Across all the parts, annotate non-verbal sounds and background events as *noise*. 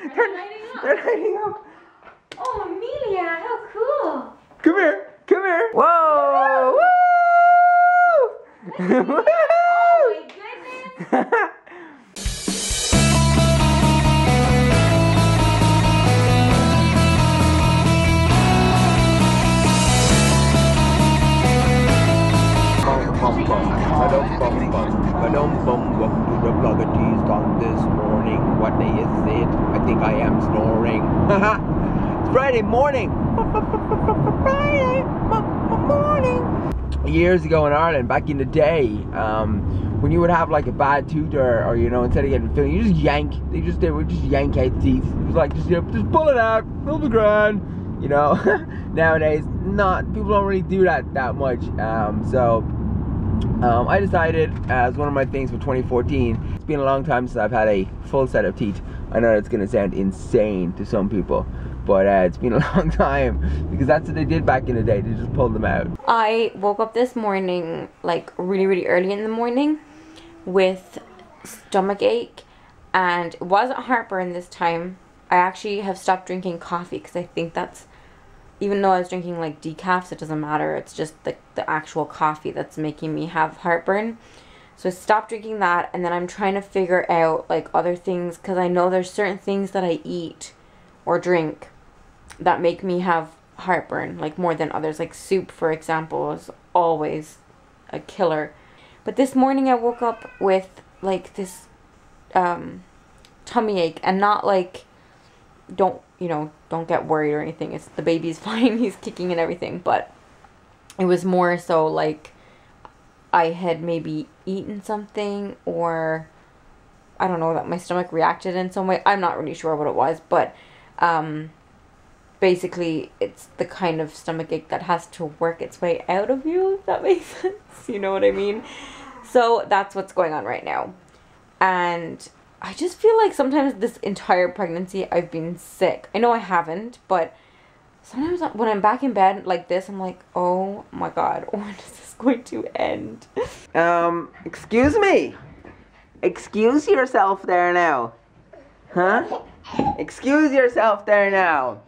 they're, lighting up. they're lighting up. Oh, Emilia, how cool. Come here. Come here. Whoa. Woo. *laughs* Woo. Oh my goodness. *laughs* Ba-dum, bum, bum. Ba-dum, bum, bum. To the blogger cheese this morning. What day is it? I think I am snoring. *laughs* it's Friday morning. Friday mo- mo- morning. Years ago in Ireland, back in the day, um, when you would have like a bad tooth or, or you know, instead of getting filled, you just yank. They just they would just yank out teeth. It was like just you know, just pull it out, pull the grand. You know, *laughs* nowadays not people don't really do that that much. Um, so um, I decided as one of my things for 2014. It's been a long time since I've had a full set of teeth. I know it's gonna sound insane to some people, but uh, it's been a *laughs* long time because that's what they did back in the day. They just pulled them out. I woke up this morning, like really, really early in the morning, with stomach ache, and it wasn't heartburn this time. I actually have stopped drinking coffee because I think that's, even though I was drinking like decafs, it doesn't matter. It's just the, the actual coffee that's making me have heartburn. So I stopped drinking that, and then I'm trying to figure out like other things because I know there's certain things that I eat or drink that make me have heartburn like more than others like soup for example is always a killer but this morning i woke up with like this um tummy ache and not like don't you know don't get worried or anything. It's the baby's *laughs* fine he's kicking and everything but it was more so like i had maybe eaten something or i don't know that my stomach reacted in some way. I'm not really sure what it was but um basically it's the kind of stomach ache that has to work its way out of you if that *laughs* makes sense. You know what i mean? So that's what's going on right now. And i just feel like sometimes this entire pregnancy i've been sick i know i haven't but sometimes when i'm back in bed like this i'm like oh my god *laughs* when is this going to end Um, excuse me. Excuse yourself there now. Huh? Excuse yourself there now.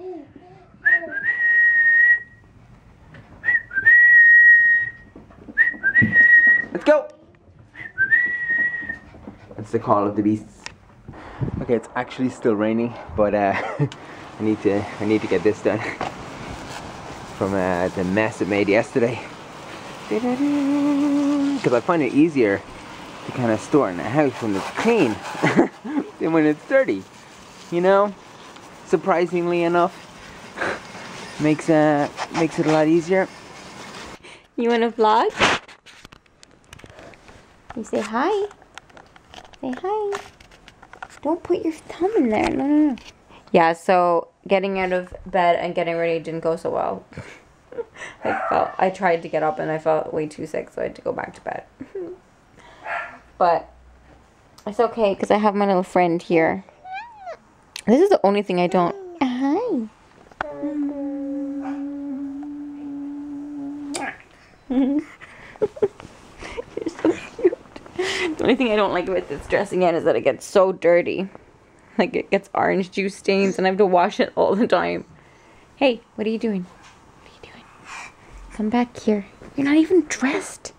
Let's go. That's the call of the beasts. Okay, it's actually still raining, but uh, *laughs* I need to I need to get this done from uh, the mess it made yesterday. *laughs* Because I find it easier to kind of store in the house when it's clean *laughs* than when it's dirty. You know, surprisingly enough, makes uh makes it a lot easier. you want to vlog you say hi say hi don't put your thumb in there no no no yeah so getting out of bed and getting ready didn't go so well *laughs* I felt I tried to get up and I felt way too sick, so I had to go back to bed. *laughs* but it's okay because I have my little friend here. This is the only thing I don't. Hi. You're so cute. The only thing I don't like about this dressing gown is that it gets so dirty. Like it gets orange juice stains and I have to wash it all the time. Hey, what are you doing? What are you doing? Come back here. You're not even dressed.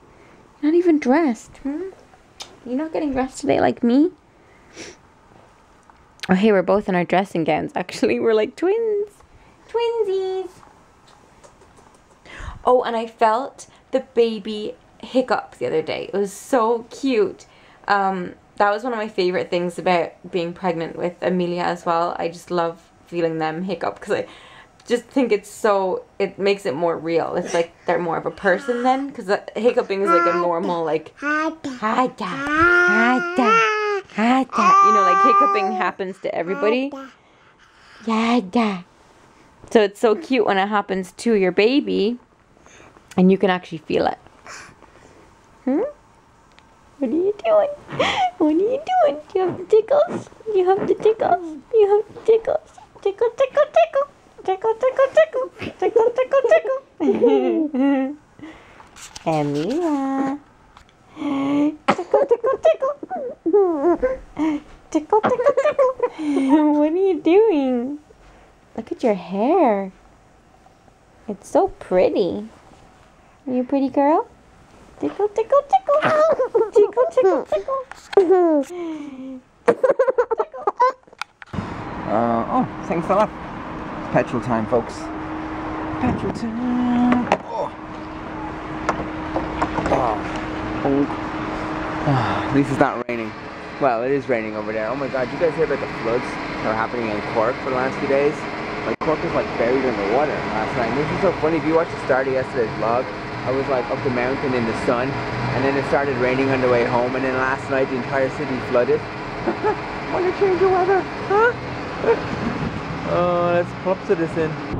You're not even dressed. Hmm? You're not getting dressed today like me? Oh, hey, we're both in our dressing gowns. Actually, we're like twins. Twinsies. Oh, and I felt the baby hiccup the other day. It was so cute. Um, that was one of my favorite things about being pregnant with Emilia as well. I just love feeling them hiccup because I just think it's so it makes it more real. It's like they're more of a person then because hiccuping is like a normal like hada hada hada. You know, like hiccuping happens to everybody. Yada. So it's so cute when it happens to your baby, and you can actually feel it. Hmm. What are you doing? What are you doing? Do you have the tickles? You have the tickles? You have the tickles? Tickle, tickle, tickle. Tickle, tickle, tickle. Tickle, tickle, tickle. *laughs* Emilia. Tickle, tickle, tickle. Tickle, tickle, tickle. *laughs* What are you doing? Look at your hair. It's so pretty. Are you a pretty girl? Tickle, tickle, tickle. tickle, tickle, tickle. Uh, oh, thanks a lot. It's petrol time, folks. Petrol time. Oh. Oh. Oh. At least it's not raining. Well, it is raining over there. Oh my god, you guys hear about the floods that are happening in Cork for the last few days? Like, Cork was like buried underwater last night. This is so funny. If you watch the start of yesterday's vlog, I was like up the mountain in the sun, and then it started raining on the way home, and then last night the entire city flooded. *laughs* Want to change the weather? Huh? *laughs* oh, let's pop to this in.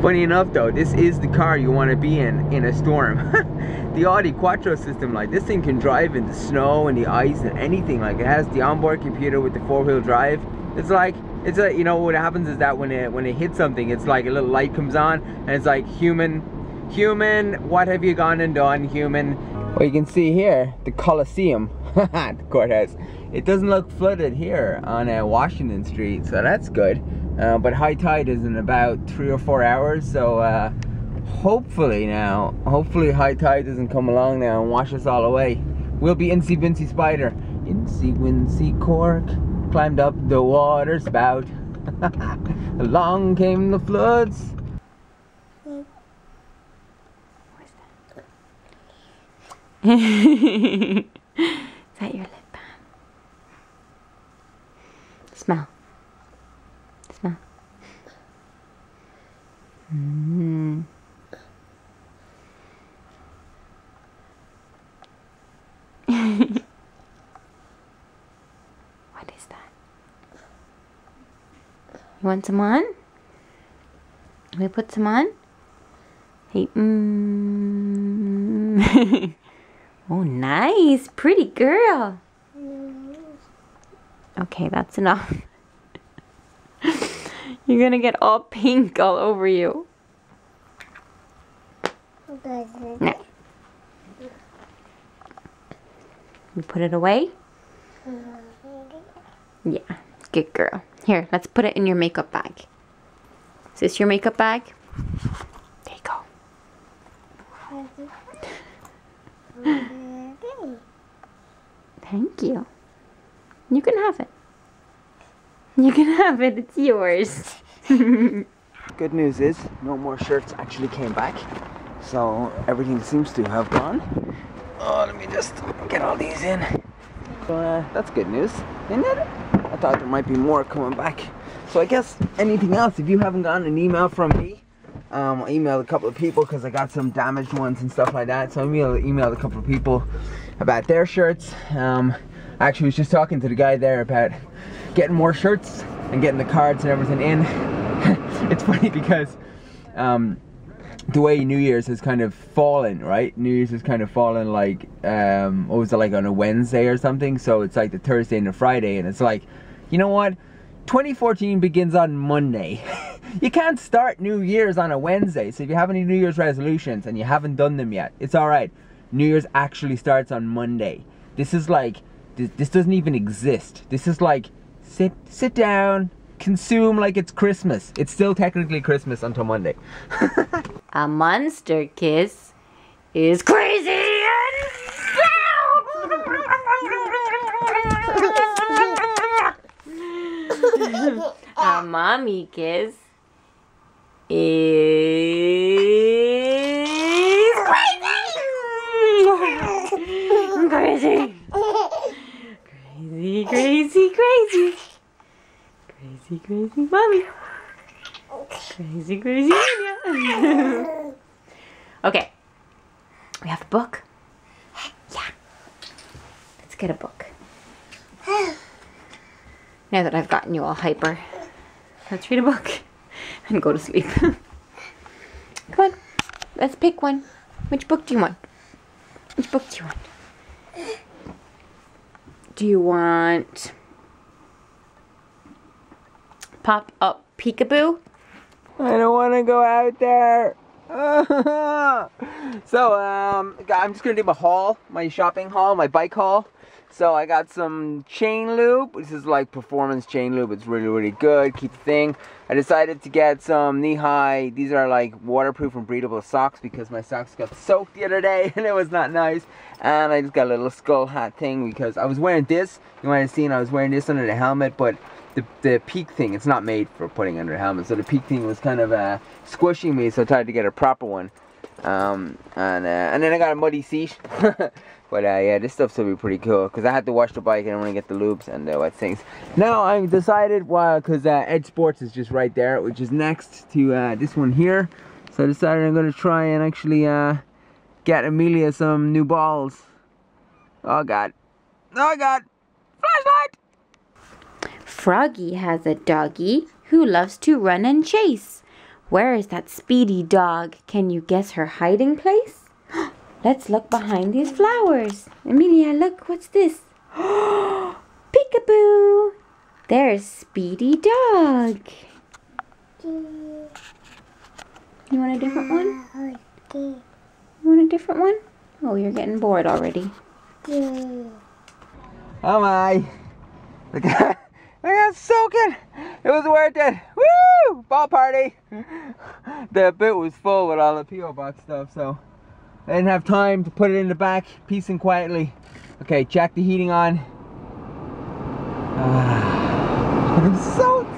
Funny enough though, this is the car you want to be in in a storm. *laughs* the Audi Quattro system, like this thing can drive in the snow and the ice and anything. Like it has the onboard computer with the four-wheel drive. It's like it's a you know what happens is that when it when it hits something, it's like a little light comes on and it's like human, human. What have you gone and done, human? Well, you can see here the Coliseum, *laughs* the courthouse. It doesn't look flooded here on uh, Washington Street, so that's good. Uh, but high tide is in about three or four hours, so uh, hopefully now, hopefully high tide doesn't come along now and wash us all away. We'll be Incy Wincy Spider. Incy Wincy Cork climbed up the water spout. *laughs* Along came the floods. *laughs* Is that your lip balm? Smell. Smell. Mm. *laughs* what is that? You want some on? Can we put some on? Hey, mm. *laughs* oh, nice. Pretty girl. Okay, that's enough. *laughs* You're gonna get all pink all over you. No. You put it away? Yeah, good girl. Here, let's put it in your makeup bag. Is this your makeup bag? There you go. *laughs* *laughs* Thank you. You can have it. You can have it. It's yours. *laughs* Good news is no more shirts actually came back. So everything seems to have gone. Oh, let me just get all these in. So, uh, that's good news, isn't it? I thought there might be more coming back. So I guess anything else, if you haven't gotten an email from me, um, I emailed a couple of people because I got some damaged ones and stuff like that. So I emailed, emailed a couple of people about their shirts. Um, I actually was just talking to the guy there about getting more shirts and getting the cards and everything in. *laughs* it's funny because um, the way New Year's has kind of fallen, right? New Year's has kind of fallen like, um, what was it, like on a Wednesday or something? So it's like the Thursday and the Friday, and it's like, you know what? 2014 begins on Monday. *laughs* you can't start New Year's on a Wednesday. So if you have any New Year's resolutions and you haven't done them yet, it's alright. New Year's actually starts on Monday. This is like, this, this doesn't even exist. This is like, sit, sit down, consume like it's Christmas. It's still technically Christmas until Monday. *laughs* A monster kiss is crazy *laughs* A mommy kiss is crazy. Crazy, crazy, crazy. Crazy, mommy. Crazy, crazy Anya. *laughs* okay. We have a book. Yeah. Let's get a book. Now that I've gotten you all hyper, let's read a book *laughs* and go to sleep. *laughs* Come on. Let's pick one. Which book do you want? Which book do you want? Do you want Pop Up Peekaboo? I don't want to go out there. *laughs* so, um, I'm just gonna do my haul, my shopping haul, my bike haul. So I got some chain lube. This is like performance chain lube. It's really, really good. Keep the thing. I decided to get some knee-high. These are like waterproof and breathable socks because my socks got soaked the other day *laughs* and it was not nice. And I just got a little skull hat thing because I was wearing this. You might have seen I was wearing this under the helmet, but the, the peak thing, it's not made for putting under a helmet. So the peak thing was kind of uh, squishing me, so I tried to get a proper one. Um, and, uh, and then I got a muddy seat. *laughs* But uh, yeah, this stuff's gonna be pretty cool because I had to wash the bike and I want to get the loops and the wet things. Now I've decided why, because uh, Edge Sports is just right there, which is next to uh, this one here. So I decided I'm gonna try and actually uh, get Emilia some new balls. Oh God! Oh God! Flashlight! Froggy has a doggy who loves to run and chase. Where is that speedy dog? Can you guess her hiding place? *gasps* Let's look behind these flowers. Emilia, look, what's this? *gasps* Peekaboo! There's Speedy Dog. You want a different one? You want a different one? Oh, you're getting bored already. Oh my! Look at I got soaking! It was worth it! Woo! Ball party! The bit was full with all the P.O. box stuff, so I didn't have time to put it in the back, peace and quietly. Okay, check the heating on. Ah, *laughs* I'm soaked!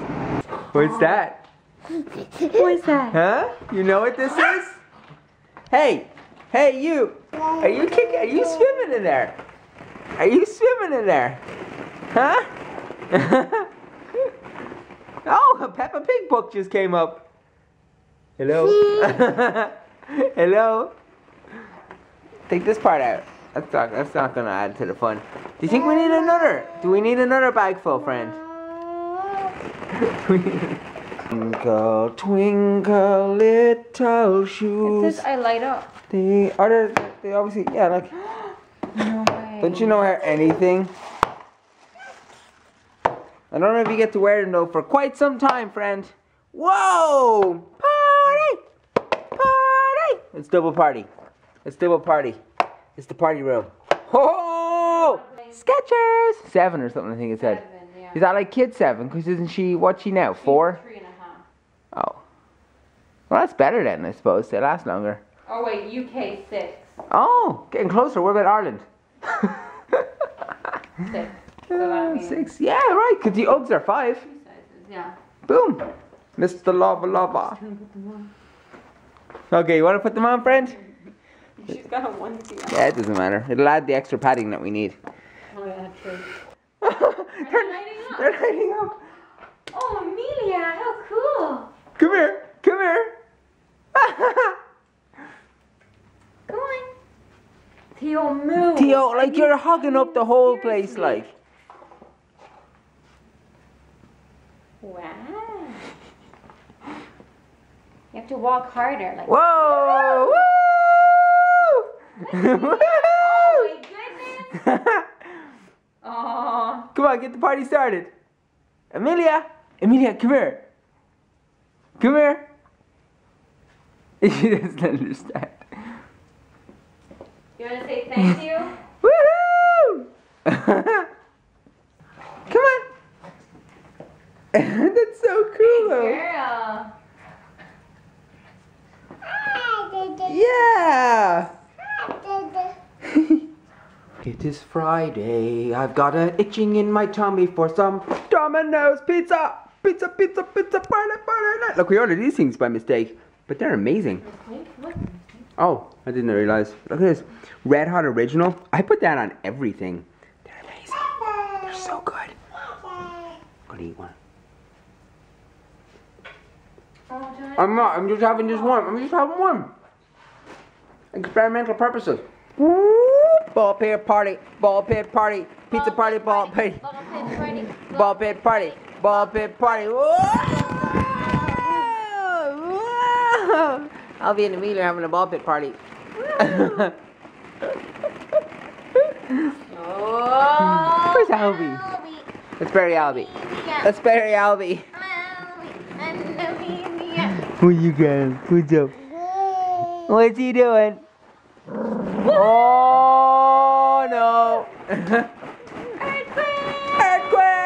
What's that? What's that? Huh? You know what this is? Hey! Hey you! Are you kicking? Are you swimming in there? Are you swimming in there? Huh? *laughs* oh, a Peppa Pig book just came up. Hello? *laughs* Hello? Take this part out. That's not, that's not gonna add to the fun. Do you think we need another? Do we need another bag full, friend? twinkle, twinkle, little shoes. It says I light up. They are they, they obviously yeah like *gasps* No way. don't you know anything? I don't know if you get to wear them though for quite some time, friend. Whoa! Party! Party! It's double party. It's double party. It's the party room. Oh! Skechers! Seven or something I think it said. Is that like kid seven? Because isn't she, what's she now, four? Three and a half. Oh. Well, that's better then, I suppose. They last longer. Oh wait, UK six. Oh, getting closer. What about Ireland? *laughs* Six. So that means Six. Yeah, right. Because the Uggs are five. sizes. Yeah. Boom. Mr. Lava Lava. Okay, you want to put them on, friend? She's got a onesie on. Yeah, it doesn't matter. It'll add the extra padding that we need. Oh yeah, true. *laughs* they're, lighting up? they're lighting up. Oh Emilia, how cool! Come here. Come here. *laughs* Come on. Theo, move. Theo, like you're hugging up the whole place, like. Wow. You have to walk harder, like. Whoa! Woo! *laughs* Oh my goodness! *laughs* Come on, get the party started. Emilia! Emilia, come here. Come here. *laughs* She doesn't understand. You want to say thank you? Woohoo! come on. That's so cool though. Girl. Yeah! *laughs* It is Friday. I've got an itching in my tummy for some Domino's pizza. Pizza, pizza, pizza, party, party. Look, we ordered these things by mistake, but they're amazing. Oh, I didn't realize. Look at this. Red Hot Original. I put that on everything. They're amazing. They're so good. I'm gonna eat one. I'm not. I'm just having just one. I'm just having one. Experimental purposes. Ball pit party. Ball pit party. Pizza party. Ball pit. Ball pit party. Ball pit party. Whoa! Alvy and Emilia are having a ball pit party. Oh. Where's Alvy? Let's bury Alvy. Let's bury Alvy. What you guys? What's up? What's he doing? oh no! Earthquake! Earthquake!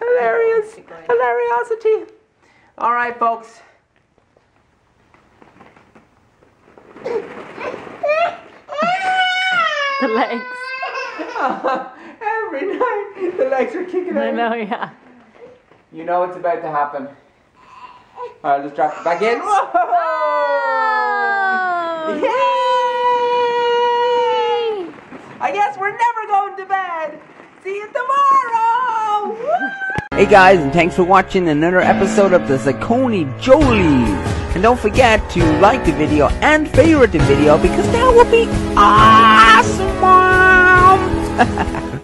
Hilarious, hilariosity. All right, folks. the legs. *laughs* Every night, *laughs* the legs are kicking I know, yeah. You know what's about to happen. Alright, let's drop it back in. Whoa! Yay! I guess we're never going to bed. See you tomorrow. Hey guys, and thanks for watching another episode of the Zacconi Jolies. And don't forget to like the video and favorite the video because that would be awesome. *laughs*